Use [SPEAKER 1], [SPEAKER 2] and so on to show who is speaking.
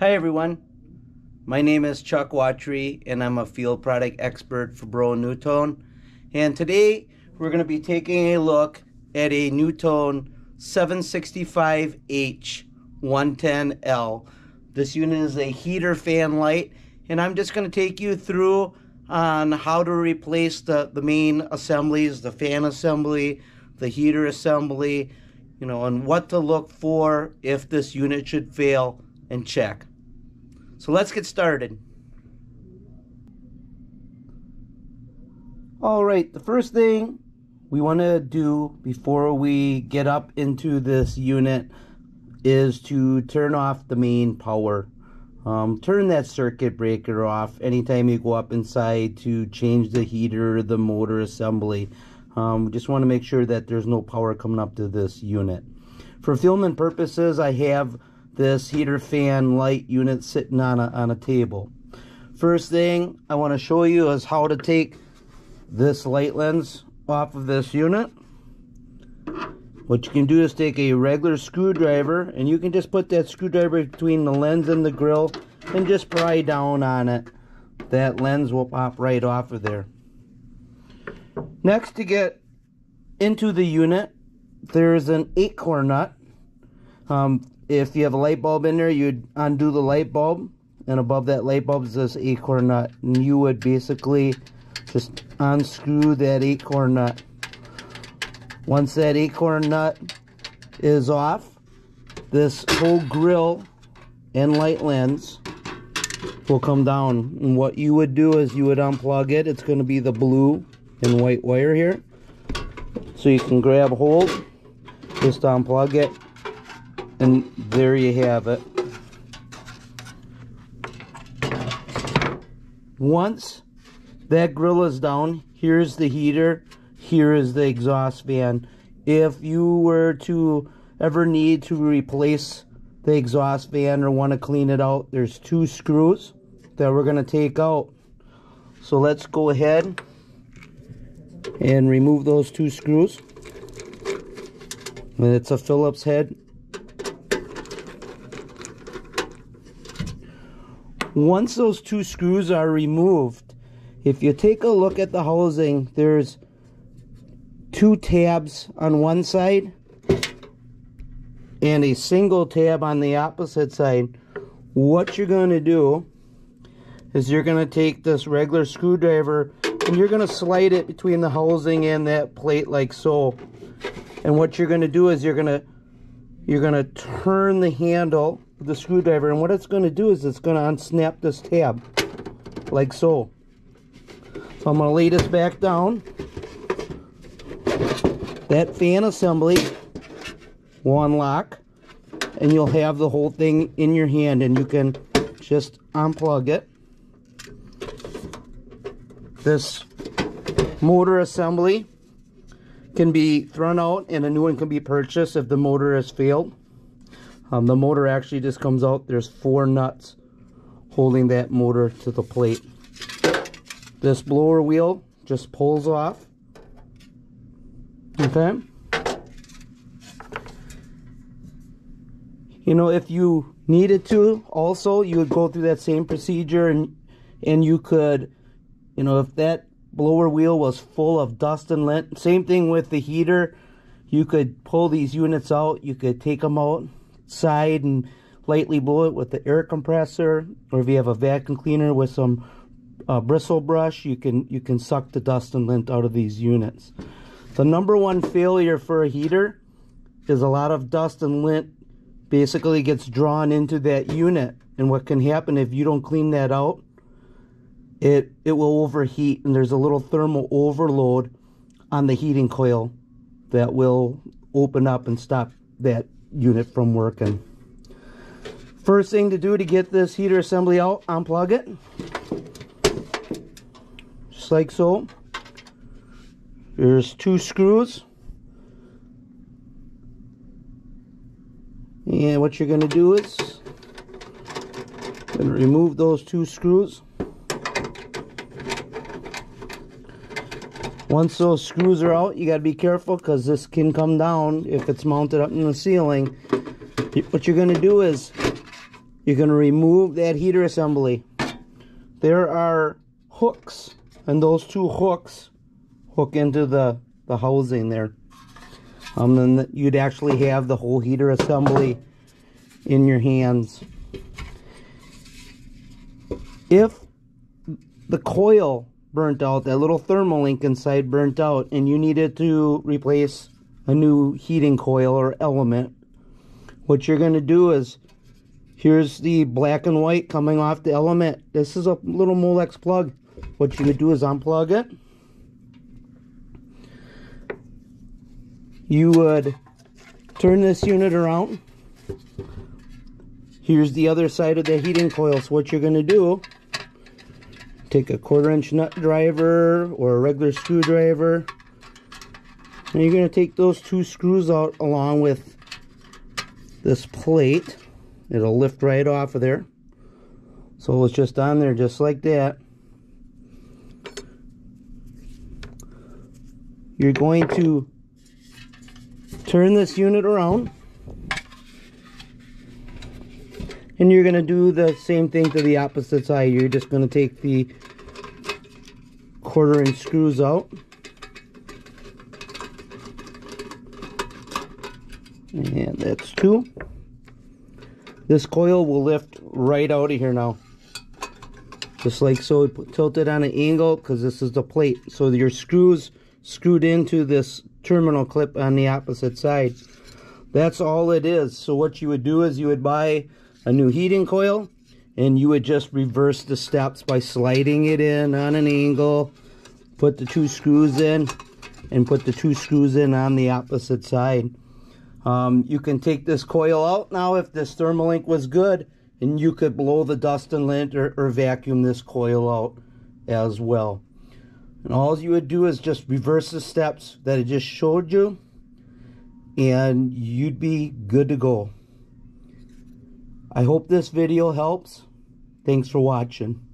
[SPEAKER 1] Hi everyone, my name is Chuck Watry and I'm a field product expert for Broan NuTone. And today we're going to be taking a look at a NuTone 765H 110L. This unit is a heater fan light and I'm just going to take you through on how to replace the, the main assemblies, the fan assembly, the heater assembly, you know, and what to look for if this unit should fail and check. So let's get started. All right, the first thing we want to do before we get up into this unit is to turn off the main power. Um, turn that circuit breaker off anytime you go up inside to change the heater, the motor assembly. Um, just want to make sure that there's no power coming up to this unit. For filming purposes, I have this heater fan light unit sitting on a, on a table. First thing I want to show you is how to take this light lens off of this unit. What you can do is take a regular screwdriver and you can just put that screwdriver between the lens and the grill and just pry down on it. That lens will pop right off of there. Next to get into the unit, there's an acorn nut. Um, if you have a light bulb in there, you'd undo the light bulb. And above that light bulb is this acorn nut. And you would basically just unscrew that acorn nut. Once that acorn nut is off, this whole grill and light lens will come down. And what you would do is you would unplug it. It's going to be the blue and white wire here. So you can grab hold, just unplug it, and there you have it. Once that grill is down, here's the heater, here is the exhaust fan. If you were to ever need to replace the exhaust fan or want to clean it out, there's two screws that we're going to take out. So let's go ahead and remove those two screws. And it's a Phillips head Once those two screws are removed, if you take a look at the housing, there's two tabs on one side and a single tab on the opposite side. What you're going to do is you're going to take this regular screwdriver and you're going to slide it between the housing and that plate like so. And what you're going to do is you're going to you're going to turn the handle the screwdriver and what it's going to do is it's going to unsnap this tab like so. So I'm going to lay this back down. That fan assembly will unlock and you'll have the whole thing in your hand and you can just unplug it. This motor assembly can be thrown out and a new one can be purchased if the motor has failed. Um, the motor actually just comes out. There's four nuts holding that motor to the plate. This blower wheel just pulls off. Okay. You know, if you needed to, also, you would go through that same procedure and and you could, you know, if that blower wheel was full of dust and lint, same thing with the heater, you could pull these units out, you could take them out, side and lightly blow it with the air compressor. Or if you have a vacuum cleaner with some uh, bristle brush you can you can suck the dust and lint out of these units. The number one failure for a heater is a lot of dust and lint basically gets drawn into that unit. And what can happen if you don't clean that out it it will overheat and there's a little thermal overload on the heating coil that will open up and stop that unit from working. First thing to do to get this heater assembly out, unplug it. Just like so. There's two screws. And what you're going to do is remove those two screws. Once those screws are out, you got to be careful because this can come down if it's mounted up in the ceiling. What you're going to do is you're going to remove that heater assembly. There are hooks, and those two hooks hook into the, the housing there. Um, then you'd actually have the whole heater assembly in your hands. If the coil burnt out, that little thermal link inside burnt out, and you needed to replace a new heating coil or element, what you're going to do is, here's the black and white coming off the element. This is a little Molex plug. What you would do is unplug it. You would turn this unit around. Here's the other side of the heating coil. So what you're going to do take a quarter inch nut driver or a regular screwdriver. And you're going to take those two screws out along with this plate. It'll lift right off of there. So it's just on there just like that. You're going to turn this unit around And you're going to do the same thing to the opposite side. You're just going to take the quarter inch screws out. And that's two. This coil will lift right out of here now. Just like so, tilt it on an angle because this is the plate. So your screws screwed into this terminal clip on the opposite side. That's all it is. So what you would do is you would buy a new heating coil and you would just reverse the steps by sliding it in on an angle put the two screws in and put the two screws in on the opposite side. Um, you can take this coil out now if this thermalink was good and you could blow the dust and lint or, or vacuum this coil out as well. And all you would do is just reverse the steps that I just showed you and you'd be good to go I hope this video helps. Thanks for watching.